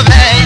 they